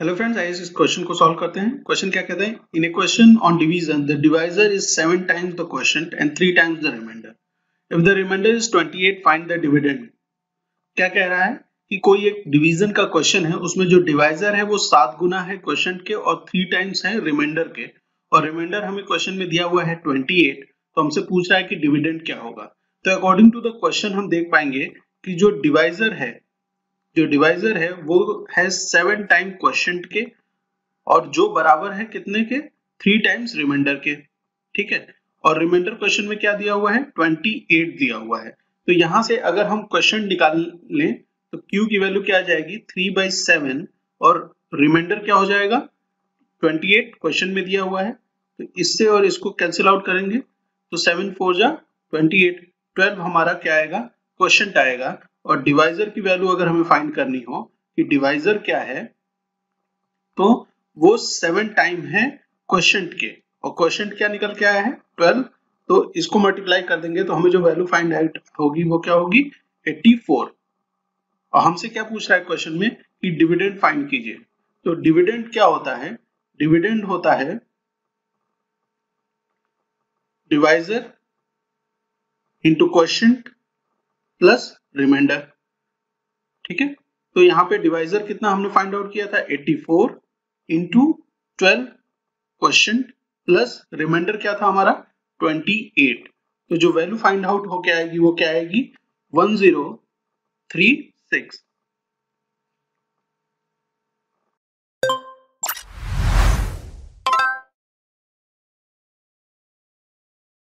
Hello friends आइए इस question को सॉल्व करते हैं। क्वेश्चन क्या कहते हैं? In a question on division the divisor is seven times the question and three times the remainder if the remainder is 28 find the dividend क्या कह रहा है? कि कोई एक डिवीज़न का क्वेश्चन है, उसमें जो डिवाइजर है, वो सात गुना है क्वेश्चन के और थ्री टाइम्स है रिमाइंडर के। और रिमाइंडर हमें क्वेश्चन में दिया हुआ है 28 तो हमसे पूछ रहा है कि डिविडेंड क्या होगा। तो अकॉर्डिंग टू द क्वेश्चन हम देख पाएँगे कि जो डिवाइजर है जो डिवाइजर है, वो है सेवन टाइम क्वेश्चन के और जो बराबर है कितने के? थ्री टाइम्स रिमाइंडर के। ठीक है? और रिमाइंडर क्वेश्चन में क्या दिया हुआ है? ट्वेंटी एट दिया हुआ है। तो यहाँ से अगर हम क्वेश्चन निकाल लें तो क्यू की वैल्यू क्या आ जाएगी? थ्री बाई सेवन और रिमाइंडर क्या हो जाएगा? ट्वेंटी एट क्वेश्चन में दिया हुआ है। तो इससे और इसको कैंसिल आउट करेंगे तो सेवन फोर जा ट्वेंटी एट ट्वेल्व हमारा क्या आएगा? क्वेश्चन आएगा। और डिवाइजर की वैल्यू अगर हमें फाइंड करनी हो कि डिवाइजर क्या है तो वो सेवन टाइम है क्वेश्चन के। और क्वेश्चन क्या निकल के आया है? ट्वेल्व तो इसको मल्टीप्लाई कर देंगे तो हमें जो वैल्यू फाइंड आउट होगी, वो क्या होगी? 84 और हमसे क्या पूछ रहा है क्वेश्चन में कि डिविडेंड फाइंड कीजिए। तो डिविडेंड क्या होता है? डिविडेंड होता है divisor into question plus remainder ठीक है? तो यहाँ पे डिवाइजर कितना हमने फाइंड आउट किया था? 84 four into twelve question plus remainder क्या था हमारा? 28 तो जो वैल्यू फाइंड आउट होके आएगी, वो क्या आएगी? 1036